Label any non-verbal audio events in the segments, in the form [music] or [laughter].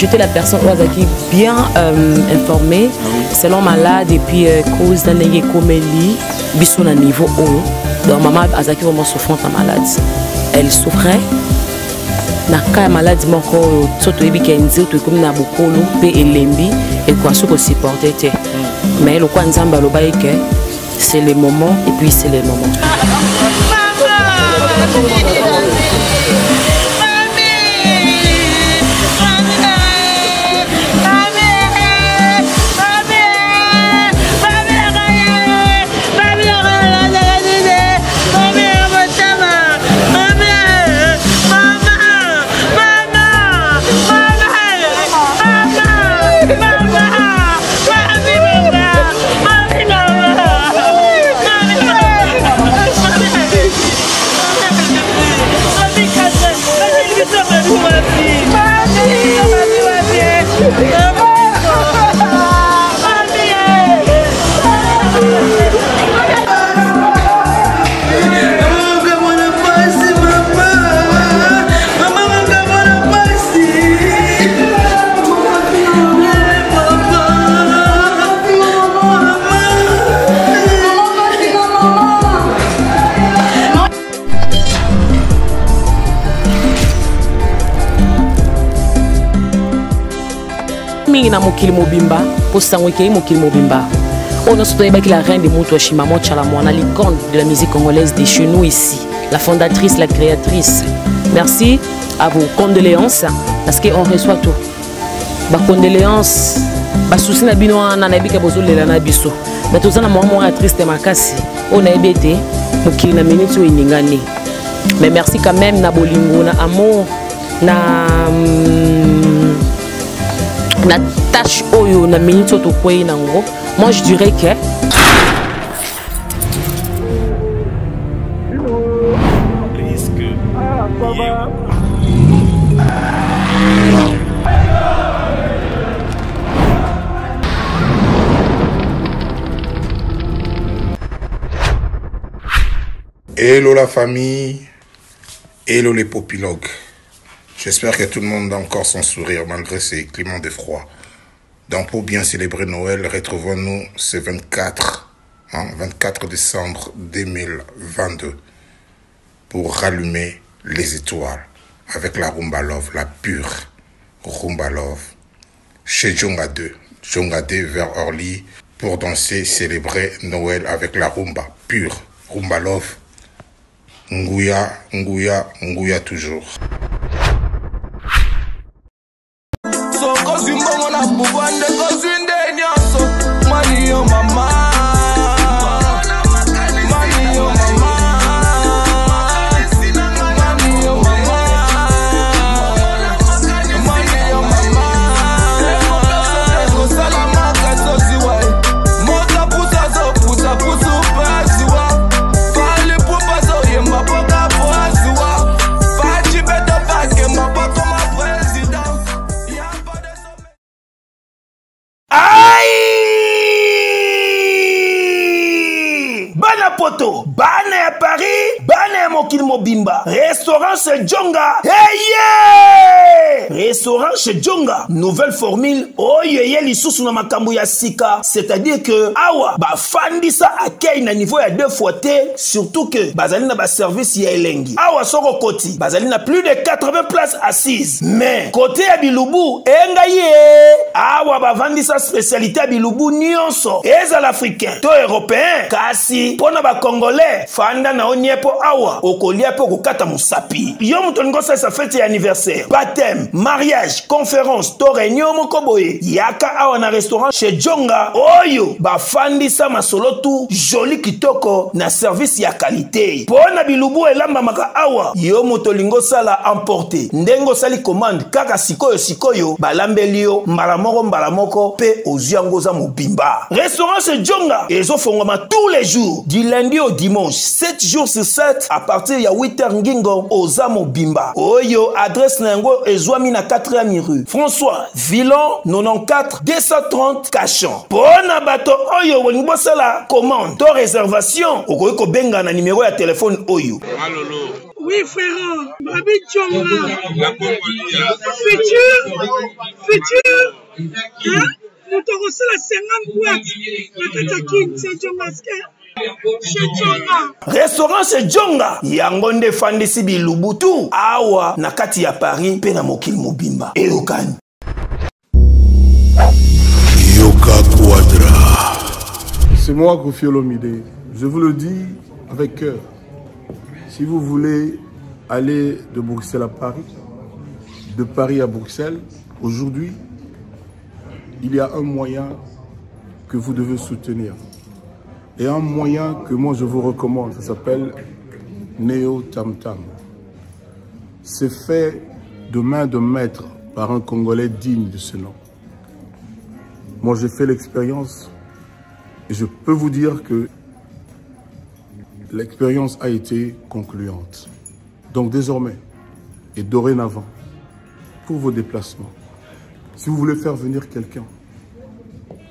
donc j'étais la personne oyo azalaki bien euh, informée selon malade et puis euh, cause na ndenge ekomeli biso na niveau oyo donc mama azalaki vraiment souffrante na malade elle souffrait na ka ya maladi moko oyo so toyebi ke nzela toekomi na bokolo mpe elembi ekoasi kosupporte te mais lokwa nzambe aloba ye ke c'est le moment et puis c'est le moment mingi na mokili mobimba mpo sango ekei mokili mobimba. Oyo nyonso toyebaki la reine de moto shimamo chalamwana l'icône de la musique congolaise de chez nous ici la fondatrice la créatrice. Merci à vos condoléances parce que on reçoit tout. Bacondoléance basusi na bino wana nayebi ke bozolela na biso. Me toza na mwa moko ya triste makasi oyo nayebi ete mokili na miniti oyo eningani. Mais merci quand même na bolingo na amour na mm, na tâche oyo na minute oyo nango moi je dirais que risque Hello la famille, hello les popilogues. J'espère que tout le monde a encore son sourire malgré ces climats de froid. Donc pour bien célébrer Noël, retrouvons-nous ce 24, hein, 24 décembre 2022 pour rallumer les étoiles avec la Rumba Love, la pure Rumba Love. Chez Djonga 2, Djonga 2 vers Orly pour danser, célébrer Noël avec la Rumba pure Rumba Love. Nguya, Nguya, Nguya toujours. Move on, the cousin. unasejonga restaurant chez jonga nouvelle formule. Oyo eye lisusu na makambo ya sika. C'est-à-dire que awa bafandisa akei na niveau ya deux fois te surtout que bazali na baservice ya elengi. Awa soko koti bazali na plus de 80 places assises. Mais kote ya bilubu engai ye. Awa bavandisa spécialité ya bilubu nyonso. Ezala africain to européen. Kasi mpo na bakongolais fanda na yo nie mpo awa okolia mpe okokata mosapi. Yo moto olingi osalisa fete ya anniversaire. Baptême mariage conférence to réunion yaka awa na restaurant chez jonga oyo bafandisa masolo tu joli kitoko na service ya kalite mpo na bilubu elambamaka awa. Yo moto olingi osala emporte. Ndenge osali commande. Kaka sikoyo sikoyo balambeli yo mbala moko mbala moko mpe ozwi restaurant chez jonga ezofongwama tous les jours. Du lundi au dimanche 7 jours sur 7 à partir ya 8 heures ngingo oza mobimba. Oyo adresse na yango 4e rue françois villon 94 230 cachon mpo na bato oyo bolingi bosala commande to réservation okoki kobenga na nimero ya telefone oyo malolo Oui, frère. Babi Tchonga. Futur. Futur. Hein? moto akosala 50 boite na kati ya kin se jongaske restaurant se jonga yango nde efandisi bilubutu. Awa na kati ya paris mpe na mokili mobimba. Eyokani yoka quadra. C'est moi kofi olomide. Je vous le dis avec cœur. Si vous voulez aller de bruxelles à paris de paris à bruxelles aujourd'hui il y a un moyen que vous devez soutenir. Et un moyen que moi je vous recommande, ça s'appelle Neo Tam Tam. C'est fait de main de maître par un Congolais digne de ce nom. Moi j'ai fait l'expérience et je peux vous dire que l'expérience a été concluante. Donc désormais et dorénavant, pour vos déplacements, si vous voulez faire venir quelqu'un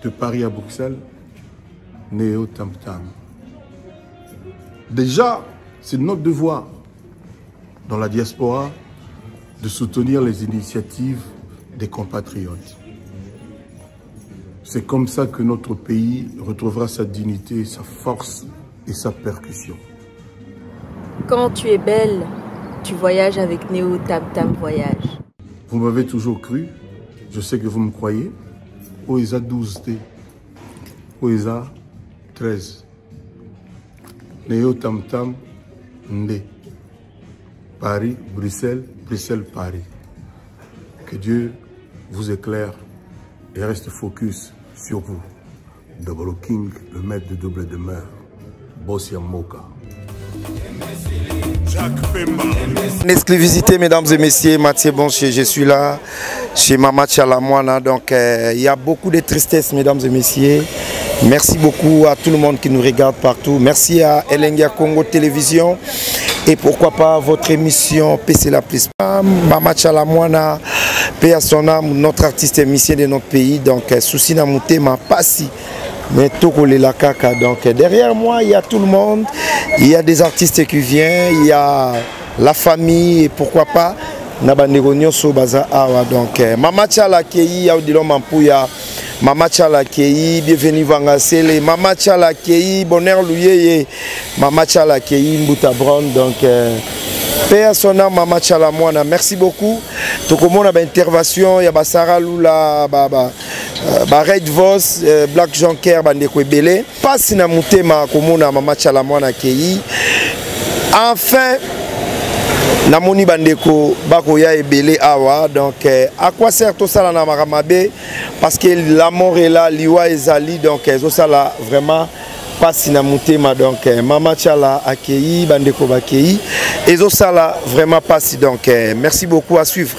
de Paris à Bruxelles, Néo Tam Tam. Déjà, c'est notre devoir dans la diaspora de soutenir les initiatives des compatriotes. C'est comme ça que notre pays retrouvera sa dignité, sa force et sa percussion. Quand tu es belle, tu voyages avec Néo Tam Tam Voyage. Vous m'avez toujours cru, je sais que vous me croyez. OESA 12 T. OESA 13. Néo Tam Tam Ndé. Paris, Bruxelles, Bruxelles, Paris. Que Dieu vous éclaire et reste focus sur vous. Double King, le maître de double demeure. Bossia Moka. En exclusivité, mesdames et messieurs, Mathieu Boncher, je suis là chez Mama Chalamoana. Donc, euh, il y a beaucoup de tristesse, mesdames et messieurs. Merci beaucoup à tout le monde qui nous regarde partout. Merci à Elengia Congo Télévision. Et pourquoi pas votre émission PC La Plus Mama Chalamoana, paix à son âme, notre artiste émission de notre pays. Donc, Souci Namouté, ma passi mais tout la caca. Donc derrière moi, il y a tout le monde. Il y a des artistes qui viennent, il y a la famille et pourquoi pas Nabandego Nyoso Baza Awa. Donc Mama Tchala Kei, Audilon Mampouya. Mama Tchala Kei, bienvenue Vangasele. Mama Tchala Kei, bonheur Louyeye. Mama Tchala Kei, Mbouta Brown. Donc paix à son âme Mama Tchala Mwana. Merci beaucoup. Tokomona ba intervention, il y a Basara Lula, Baba. ba red vos uh, black jonker bandeko ebele mpasi na motema komona mama tiala mwana akei enfin namoni bandeko bakoya ebele awa donc eh, à quoi sert tosala na makambo mabe parce que la mort ela liwa ezali donc ezosala vraiment mpasi na motema donc eh, mama tiala akei bandeko bakei ezosala vraiment mpasi donc eh, merci beaucoup à suivre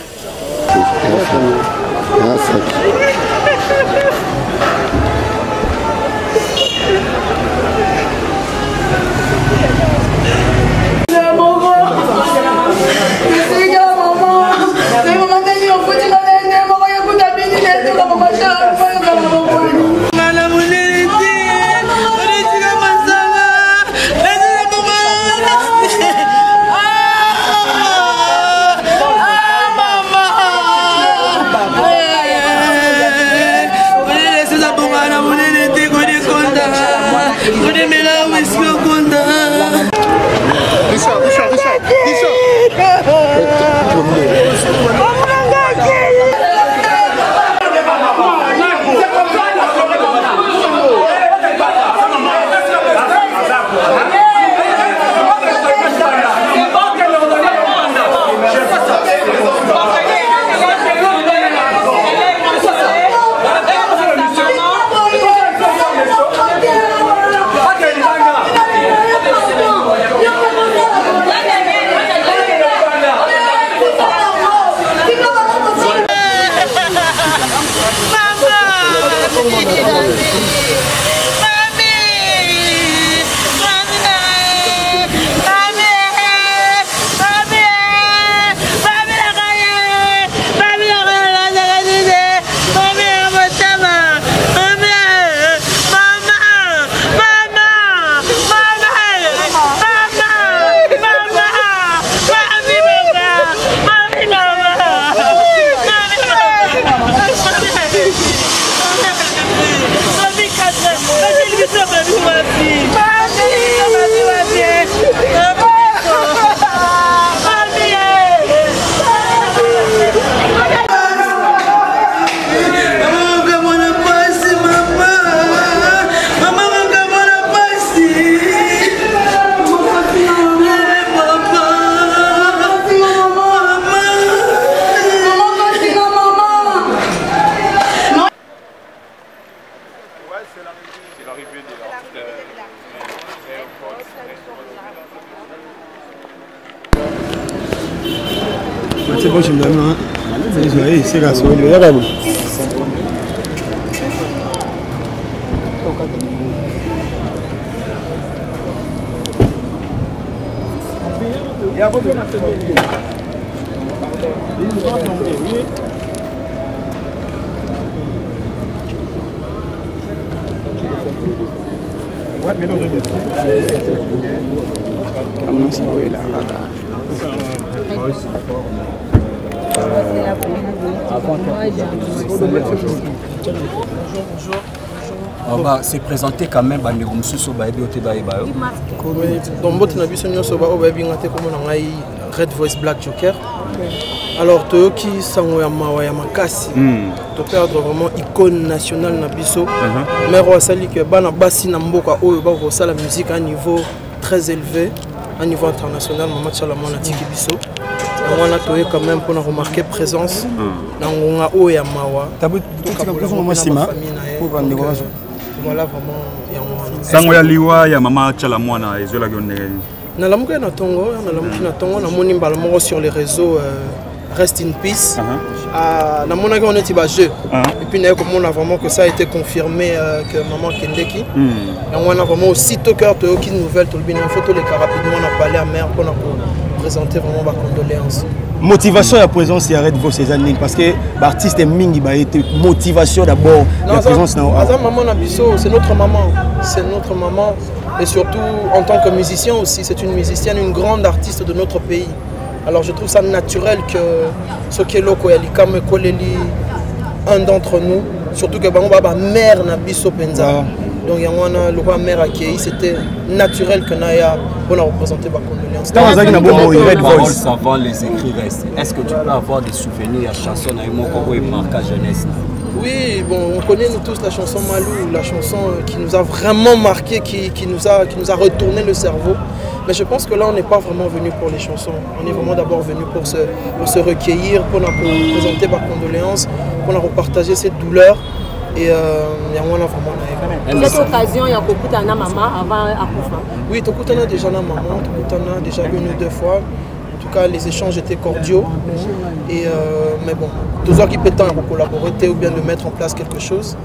La soirée. Regarde. on va se présenter quand même bandeko mosusu bayebi ote bayeba yo. Donc mbote na biso nyonso baoyo bayebinga te komona ngai red voice black joker. Alors toyoki sango ya mawa ya makasi toperdre vraiment icône nationale na biso. Maire oyo asali ke bana basi na mboka oyo bako kosala musique à un niveau très élevé à niveau international mama chalamon atiki biso wana toye quand même mpona remarquer présence na ngonga oyo ya mawa. Nsima voilà vraiment yango wana. Sango ya liwa ya mama tiala mwana ezwelaki yo ndenge nini nalamuki na ntongo nalamuki na ntongo namoni mbala moko sur les réseaux euh, rest in peace. Ah, namonaki ngo neti bajeu et puis naye komona vraiment que ça a été confirmé euh, que maman akendeki yango wana vraiment aussitôt cœur toyoki nouvelle tolobi na faut toleka rapidement na palais ya mare mpona vraiment bacondoléance motivation ya présence ya red voice eza nini parce que baartiste mingi baye te motivation d'abord aza- présence c'est notre maman. C'est notre maman. Et surtout en tant que musicien aussi c'est une musicienne une grande artiste de notre pays. Alors je trouve ça naturel que soki eloko ya likama ekoleli un d'entre nous surtout que bango baa bamare na biso mpenza donc yango wana lokola mare akei c'était naturel que naya mpona représenter bacondoléance Paroles avant les écrits restent est-ce que tu peux avoir des souvenirs ya chanson na yo moko oyo jeunesse? Oui, bon, on connaît nous tous la chanson Malou, la chanson euh, qui nous a vraiment marqué, qui, qui nous a, qui nous a retourné le cerveau. Mais je pense que là, on n'est pas vraiment venu pour les chansons. On est vraiment d'abord venu pour se, pour se recueillir, pour, pour présenter ma condoléance, pour repartager cette douleur. Et euh, il y a vraiment cette occasion ya kokutana na mama avant akufa Oui, tokutana déjà na maman, tokutana déjà une ou deux fois. tout cas, les échanges étaient cordiaux. Et, euh, mais bon, toujours qui peut temps pour collaborer ou bien de mettre en place quelque chose.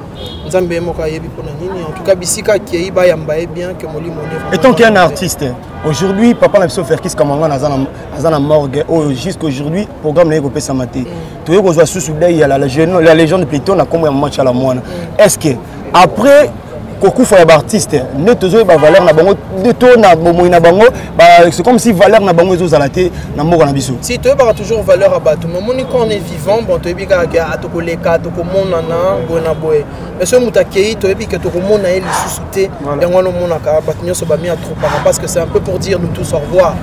Nous avons bien En tout cas, Bissika qui est bien que Moli Et tant qu'il y a un artiste, aujourd'hui, Papa Napso Ferkis Kamanga dans la morgue, oh, jusqu'aujourd'hui, programme n'est pas samaté. Tu vois, sous il y a la légende plutôt, on a comme un match à la moine. Est-ce que, après kokufa ya baartiste nde tozoyeba valeur na bango nde to na bomoi na bango ba- c'est comme si valeur na bango ezozala te na mboka na biso. Si toyebaka toujours valeur ya bato mais omoni quand on est vivant bon toyebi kaka ke ah, tokoleka tokomonana boye na boye. Mais soki moto akei toyebi ke tokomona ye lisusu te yango wana omonaka bato nyonso bami atropaka parce que c'est un peu pour dire nous tous au revoir.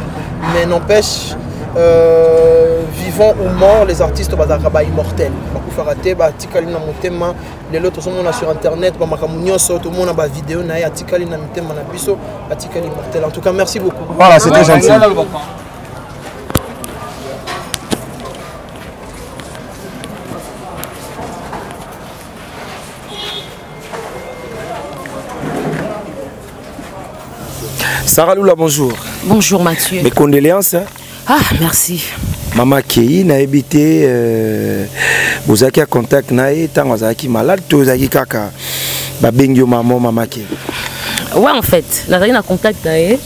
Mais n'empêche euh, vivant ou mort les artistes bazalaka baimmortel bakufaka te batikali na motema lelo tozomona sur internet bamakambo nyonso tomona bavideo na ye atikali na mitema na biso atikali immortel en tout cas merci beaucoup Voilà, c'est très gentil. Sarah Lula, bonjour. Bonjour Mathieu. Mes condoléances. Ah, merci. Mama Kei nayebi te euh, bozalaki ya contact na ye ntango azalaki malade to ozalaki kaka. Babengi yo mama mama Kei. Ouais, en fait, nazalaki na contact na ye.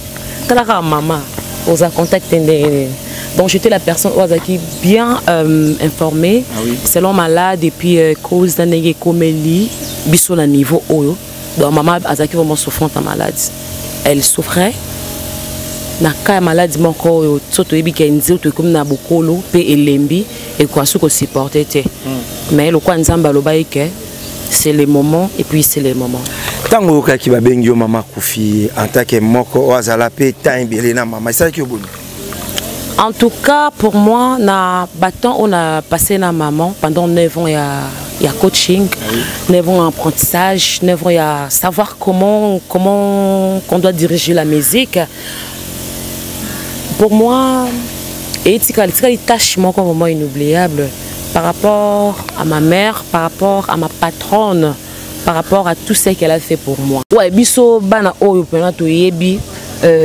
Talaka mama oza contact ndenge nini donc j'étais la personne oyo azalaki bien euh, informée Ah oui. selon malade et puis euh, cause na ndenge ekomeli biso na niveau oyo. Donc mama azalaki vraiment souffrante na malade. Elle souffrait na ka ya maladi moko oyo so toyebi ke nzoto ekomi na bokolo mpe elembi ekoka soki kosupporte te. Mais lokwa nzambe alobaki ke c'est le moment et puis c'est le moment. Ntango oyokaki babengi yo mama tant que moko oyo azala mpe temps ebele na mama esalaki yo boni? En tout cas, pour moi, na bâton, on a passé na maman pendant 9 ans, il y a, il y a coaching, 9 ans apprentissage, 9 ans, il y a savoir comment, comment qu'on doit diriger la musique. Pour moi, et c'est une tâche moi, vraiment inoubliable par rapport à ma mère, par rapport à ma patronne, par rapport à tout ce qu'elle a fait pour moi. Ouais, biso bana oyo pena to yebi. Euh,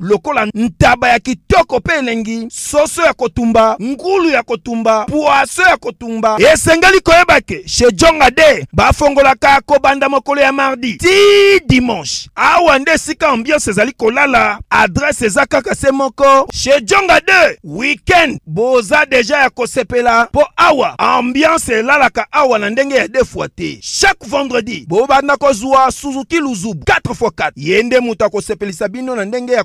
lokola ntaba ya kitoko mpe elengi soso ya kotumba ngulu ya kotumba pwaso ya kotumba. Esengeli koyeba ke chez jonga de bafongolaka kobanda mokolo ya mardi ti dimanche. Awa nde esika ambiance ezali kolala adrese eza kaka se moko. Chez jonga de weekend boza deja ya kosepela mpo awa ambiance elalaka awa na ndenge ya defwa te chaque vendredi bobanda kozwa suzuki luzubu 4x4 ye nde moto akosepelisa bino na ndenge ya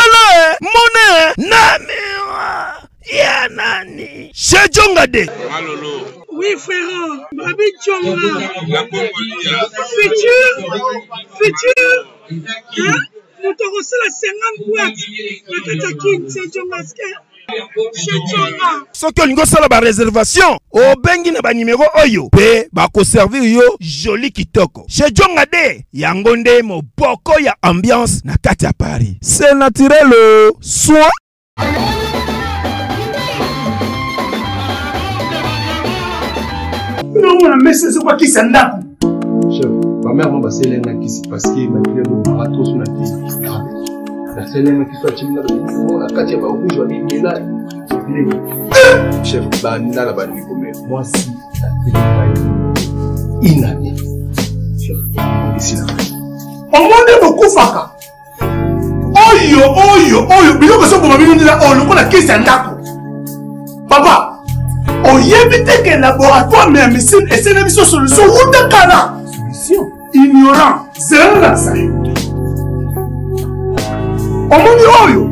mone na miwa ya nani? Shejonga de. Oui, frère, Babi Tchonga. Futur, futur, hein? moto akosala 50 boîte na kati ya kini se jongaske soki olingi osala bareservation obengi na banimero oyo. Mpe bakoservir yo joli kitoko. Chez jonga de yango nde moboko ya ambiance na kati ya paris. C'est naturel soin. Nomona mesi ezokwakisa ndako bamere mo baselenga kisi parceke malgré lobara toso na te naselenga kisi acimina na kati ya barouge babibela chef bandala bandiki komela mwasi esila omoni bokufaka oyo oyo oyo. Biloko ezoboma bino ndela oyo lokola kisi ya ndako papa oyebi te ke laboratoire ya misine esene biso solution. Wuta kala ignorant zelangakisa yo omoni oyo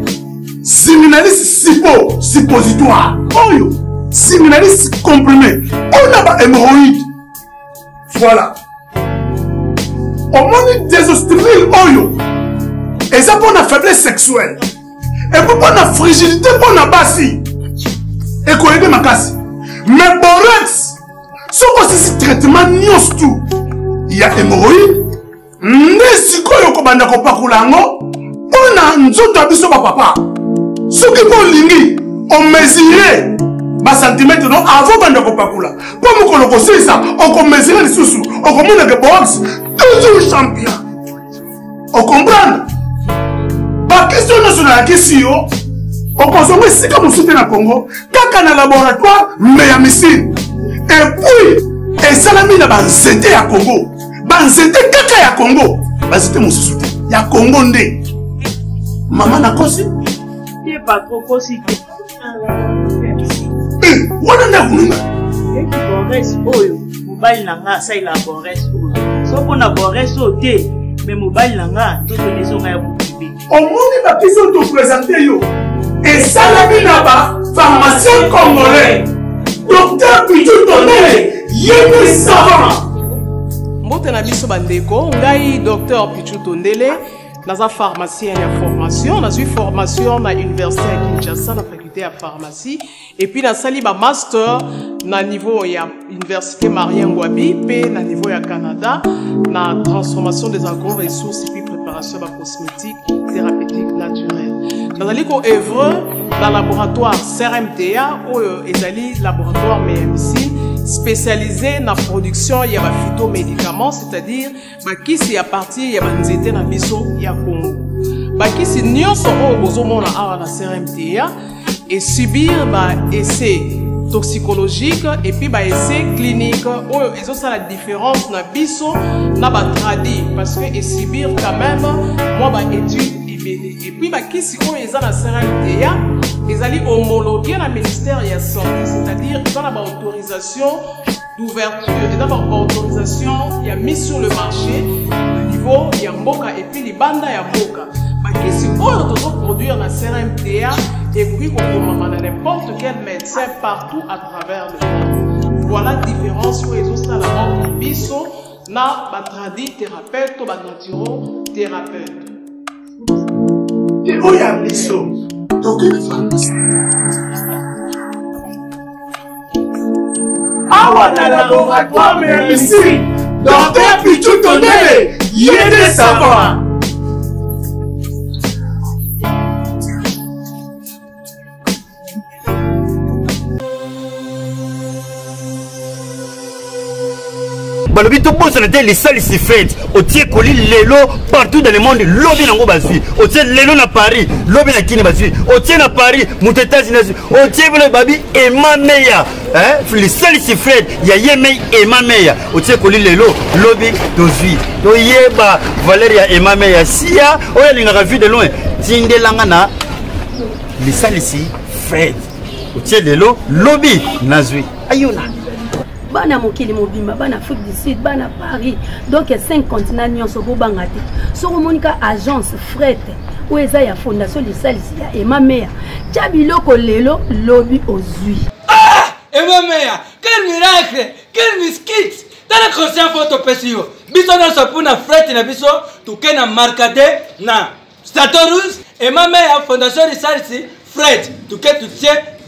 siminalisi sipo suppositoire. Oyo. Siminalisi comprime oyo na bahemoroïde voilà. Omoni désostrimile oyo. Eza mpona faiblesse sexuelle. Epo mpona frigidité mpona basi ekoyede makasi mais borex soki osisi traitement nyonso tu ya hémoroïde nde sikoyo okobanda kopakola yango mpona nzoto ya biso bapapa soki mpo olingi omesire basantimetre no avant banda kopakola mpo mokolo kosilisa okomesire lisusu okomonake box toujours champion. Okomprendre bakestio nyonso nayakisi yo okozonga esika mosusu te na congo. Kaka na laboratoire me ya misine epuis esalami na banzete ya congo. Banzete kaka ya congo. Banzete mosusu te ya congo nde. Mama nakosi ye patrokosi te wana nde akununga eki bores oyo mobali na nga asalela bores oyo. So mpona bores oyo te me mobali na nga nzoto nezonga ya bokibe omoni bapesi oyo topresente yo. Esalami na bapharmacien congolais. Docteur pitu tonele yemi savant. Mbote na biso bandeko ngai dr pichu tondele naza pharmacien ya formation. Nazwi formation na université ya kinshasa na faculté ya pharmacie. Epuis nasali bamaster na niveau ya université marien ngwabi mpe na niveau ya canada na transformation des agro-ressources epuis préparation ya bacosmétique thérapeutique naturelle. Nazali koevre na laboratoire crmta oyo ezali laboratoire meyamisine spécialisé na production ya baphytomédicaments c'est-à-dire bakisi ya partir ya banzete na biso ya congo bakisi nyonso oyo bozomona awa na crmta esubir baessai toxicologique epuis baessai clinique oyo ezosala différence na biso na batradi parce que esubir quand même mwa baétude ebele epuis bakisi oyo eza na crmta ezali homologué na ministère ya santé c'est-à-dire eza na baautorisation d'ouverture eza baautorisation ya mise sur le marché na niveau ya mboka epuis libanda ya mboka. Bakisi oyo tozoproduire na crmta ekoki kokomama na n'importe quel médecin partout à travers le monde. Voilà différence oyo ezosala entre biso na batradi thérapeute to banaturo thérapeute. Oyo ya biso Okay, fine. Our Nana Nova Kwame MC, the baby today, Yede Sabah. Balobi tobosana te lisalisi fete. Otie koli lelo partout dans le monde lobi nango bazwi. Otie lelo na paris lobi na kini bazwi. Otie na paris moto états-unis azwi otie bilo babi ema meya. Lisalisi fred ya ye mei ema meya. Otie koli lelo lobi tozwi. Toyeba valeur ya ema meya. Sia oyo alingaka vu de loin. Tindelanga na lisalisi fred otie lelo lobi nazwi. Ayona bana mokili mobimba bana afrique du sud bana paris. Donc 5 continent nyonso bobanga te. Soki omonika agence frete oyo eza ya fondation lisalisi ya emameya tya biloko lelo lobi ozwi emameya quel miracle quel miskit tala conscient fo topesi yo. Biso nyonso mpuna frete na biso toke na markade na statorus emameya fondation lisalisi fred toke tutie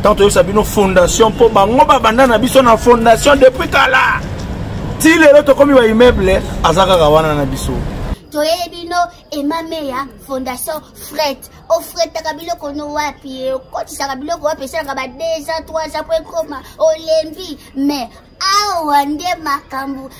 ntango toyebisa bino fondation mpo bango babanda na biso na fondation depuis kala ti lelo tokómi baimmeuble aza kaka wana na biso. Toyebi no emameya fondation fret ofretaka biloko no wapi? Okotisaka biloko wapi? Esalaka ba 2 ans 3 ans po ekoma. Olembi. Mais awa nde makambo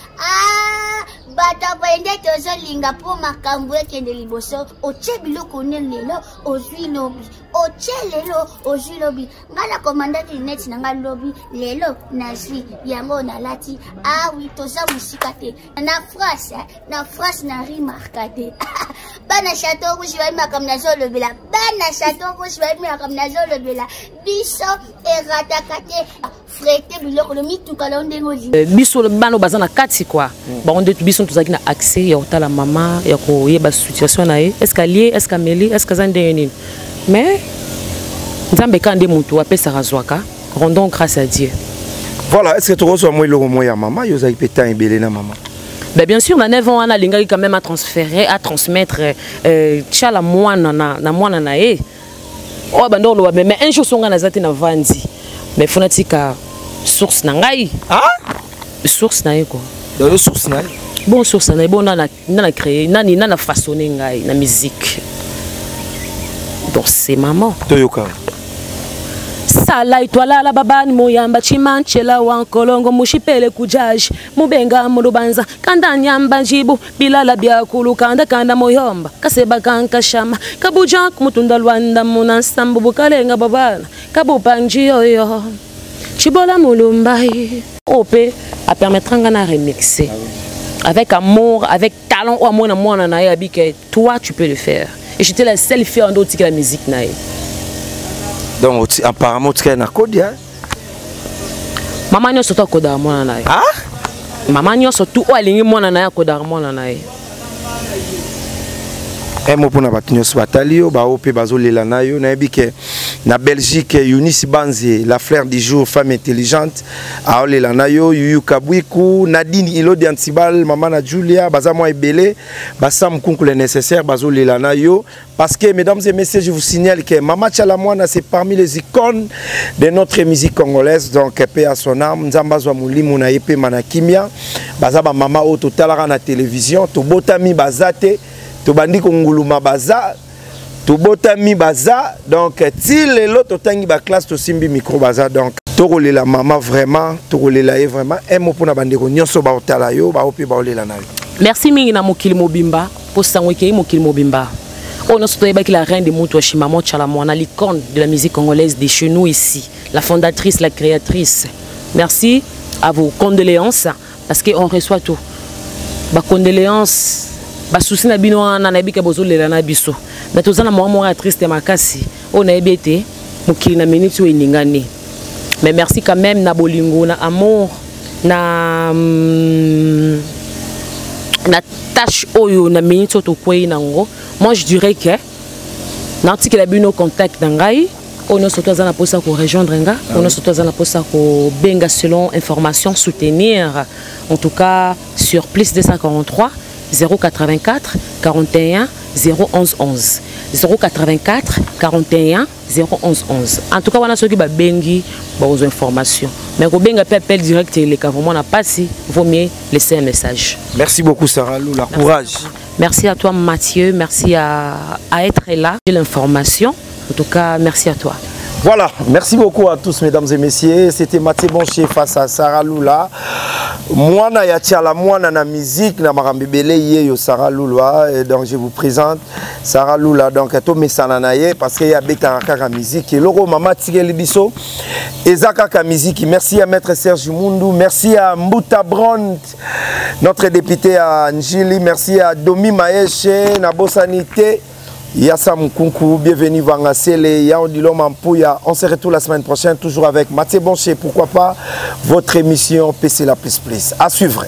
bato boye nde tozolinga mpo makambo ekende liboso. Otie biloko ne lelo ozwi lobi. Otie lelo ozwi lobi. Ngai na komandaki neti na ngai lobi lelo nazwi. Yango nalati awi toza mosika te. Na france na france na rimarka te [laughs] bana chateau rouge bayi makambo nazolobela bana chateau rouge bayi makambo nazolobela biso erataka te frete biloko no mituka lao ndenge ozwi biso bana baza na kati kua bango nde biso tozalaki na accès ya kotala mama ya koyeba situation na ye estce alie estce ameli estce aza ndenge nini mais nzambe kaka nde motu apesaka zwaka rendons grâce à dieu. Voilà est ce que tokozwa mwa eloko moko ya mama yo ozalaki mpe temps ebele na mama Ben bien sûr, na 9 ans, on a l'ingari quand même à transférer, à transmettre euh, tchala mwana na na mwana na ye. Oh bando lo mais un jour songa na zati na vandi. Mais source na ngai. Ah? Source na ye quoi. Donc source na ye. Bon source na ye bon na na créer, nani na na façonner ngai na musique. Donc c'est maman. Toyoka. Sala itwalala babani moyamba chimanchela wa nkolongo mushipele kujaji mubenga mulubanza kanda nyamba njibu bilala byakulu kanda kanda moyomba kaseba kankashama kabuja kumutunda lwanda muna nsambu bukalenga babana kabupa njiyoyo. Chibola mulumbai. Ope apermettranga na remixer. Avec amour avec talent o amona mwana na ye abike toi tu peux le faire. Et j'étais la seule fille en d'autres la musique na ye donc apparemment otikali na kodi mama nyonso to akodaka mwana na ye. Mama nyonso tu oyo alingi mwana na ye akodaka mwana na ye. Emo mpona bato nyonso batali yo bao mpe bazolela na yo. Nayebi ke na belgique eunice banze la fleur du jour femme intelligente aolela na yo yuyu kabwiku nadine ilodi antibal mama na julia baza mwa ebele basa mokunku le nécessaire bazolela na yo. Parce que mesdames et messieurs je vous signale que mama chalamwana c'est parmi les icônes de notre musique congolaise. Donc pe à son âme. Nzambe azwa molimo na ye mpe mana kimia baza bamama oyo totalaka na télévision. Tobotami baza te tobandi konguluma baza tobotami baza donc ti lelo totangi baklasse tosimbi micro baza donc tokolela mama vraiment vraiment nyonso yo. Bao merci mingi na mokili mobimba mpo sango ekei mokili mobimba. Oyo nyonso toyebaki la reine de de la musique congolaise de chez nous ici la fondatrice la créatrice. Merci à vos condoléances parce qu'on reçoit tout. Bacondoléance basusi na bino me toza na mwa moko ya triste makasi oyo nayebi ete mokili na miniti oyo eningani mais merci quand même na bolingo na amour na mm, na tâche oyo na miniti oyo tokwei nango moi je dirais que natikela bino contact na ngai oyo nyonso to aza na mposa korejoindre nga. Oyo nyonso to aza na mposa kobenga selon information soutenir. En tout cas sur plus 243 084 41 011 11 084 41 011 11 en tout cas wana soki babengi bakozwa information mais kobenga mpe appel direct eleka vraiment na pasi vaut mieux laisser un message. Merci beaucoup sarah lula courage. Merci à toi mathieu. Merci à, à être là. L'information. En tout cas merci à toi Voilà, merci beaucoup à tous mesdames et messieurs. C'était Mathieu Bonché face à Sarah Lula. Mwana ya tiala mwana na musique na marambebele yeyo Sarah Lula et donc je vous présente Sarah Lula donc to mesana na ye parce que ya beta kaka musique et loko mama tigeli biso eza kaka musique. Merci à maître Serge Mundu, merci à Mbuta Bront notre député à Njili, merci à Domi Maeshe na Bosanité Yassa Mkunku, bienvenue Vangasele, Yaondilo Mampouya. On se retrouve la semaine prochaine, toujours avec Mathieu Bonché. Pourquoi pas votre émission PC La Plus Plus. À suivre.